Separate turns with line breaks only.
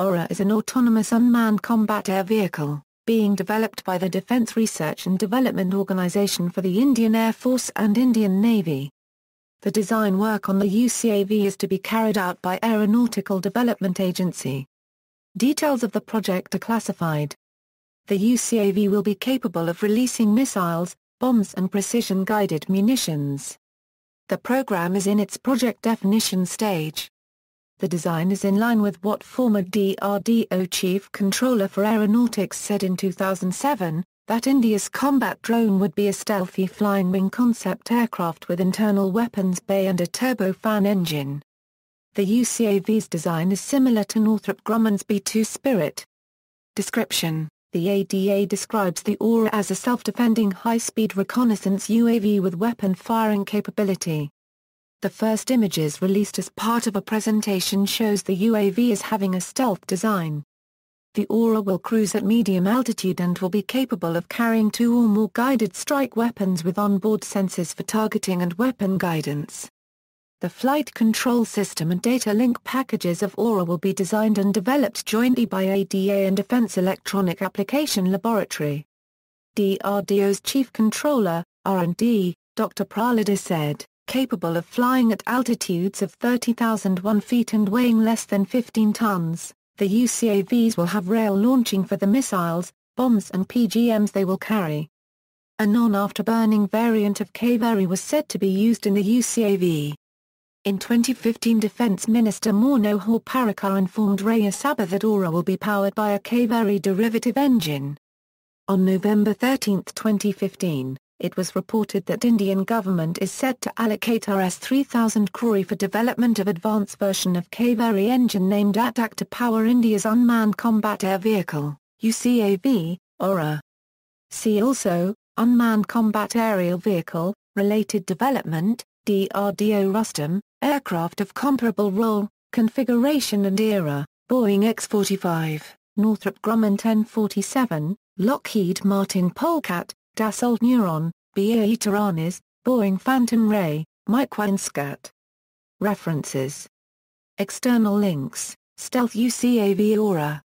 AURA is an autonomous unmanned combat air vehicle, being developed by the Defence Research and Development Organisation for the Indian Air Force and Indian Navy. The design work on the UCAV is to be carried out by Aeronautical Development Agency. Details of the project are classified. The UCAV will be capable of releasing missiles, bombs and precision-guided munitions. The program is in its project definition stage. The design is in line with what former DRDO Chief Controller for Aeronautics said in 2007, that India's combat drone would be a stealthy flying wing concept aircraft with internal weapons bay and a turbofan engine. The UCAV's design is similar to Northrop Grumman's B-2 Spirit. Description The ADA describes the AURA as a self-defending high-speed reconnaissance UAV with weapon firing capability. The first images released as part of a presentation shows the UAV as having a stealth design. The Aura will cruise at medium altitude and will be capable of carrying two or more guided strike weapons with onboard sensors for targeting and weapon guidance. The flight control system and data link packages of Aura will be designed and developed jointly by ADA and Defense Electronic Application Laboratory. DRDO's Chief Controller, R&D, Dr. Prahalada said, capable of flying at altitudes of 30,001 feet and weighing less than 15 tons. The UCAVs will have rail launching for the missiles, bombs and PGMs they will carry. A non-afterburning variant of Kaveri was said to be used in the UCAV. In 2015 Defense Minister Manohar Parrikar informed Rajya Sabha that Aura will be powered by a Kaveri derivative engine. On November 13, 2015, it was reported that Indian government is set to allocate Rs 3000 crore for development of advanced version of Kaveri engine named Ghatak to power India's unmanned combat air vehicle, UCAV, Aura. See also, Unmanned Combat Aerial Vehicle, Related Development, DRDO Rustom, Aircraft of Comparable Role, Configuration and Era, Boeing X-45, Northrop Grumman 1047, Lockheed Martin Polecat, Dassault Neuron, BAE Taranis, Boeing Phantom Ray, Skat. References. External links, Stealth UCAV Aura